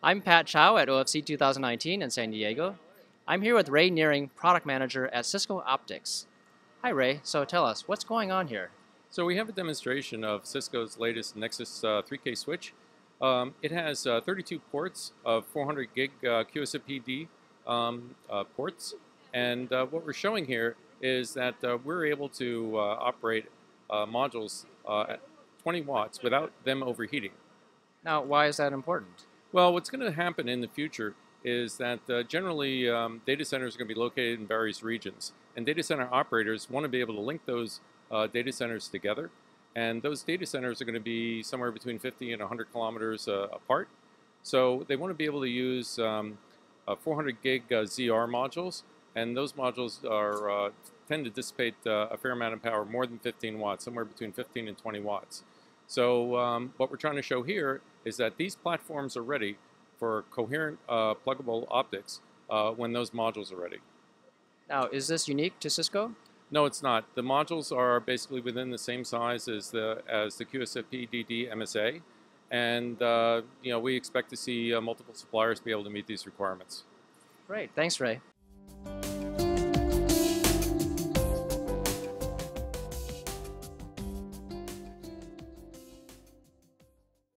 I'm Pat Chow at OFC 2019 in San Diego. I'm here with Ray Nearing, Product Manager at Cisco Optics. Hi Ray, so tell us, what's going on here? So we have a demonstration of Cisco's latest Nexus uh, 3K switch. Um, it has uh, 32 ports of 400 gig uh, QSFP-DD um, uh, ports, and uh, what we're showing here is that uh, we're able to uh, operate modules at 20 watts without them overheating. Now, why is that important? Well, what's going to happen in the future is that uh, generally um, data centers are going to be located in various regions. And data center operators want to be able to link those uh, data centers together. And those data centers are going to be somewhere between 50 and 100 kilometers uh, apart. So they want to be able to use um, 400 gig uh, ZR modules. And those modules are uh, tend to dissipate uh, a fair amount of power, more than 15 watts, somewhere between 15 and 20 watts. So um, what we're trying to show here is that these platforms are ready for coherent uh, pluggable optics uh, when those modules are ready. Now, is this unique to Cisco? No, it's not. The modules are basically within the same size as the as the QSFP-DD MSA, and uh, you know we expect to see uh, multiple suppliers be able to meet these requirements. Great, thanks, Ray.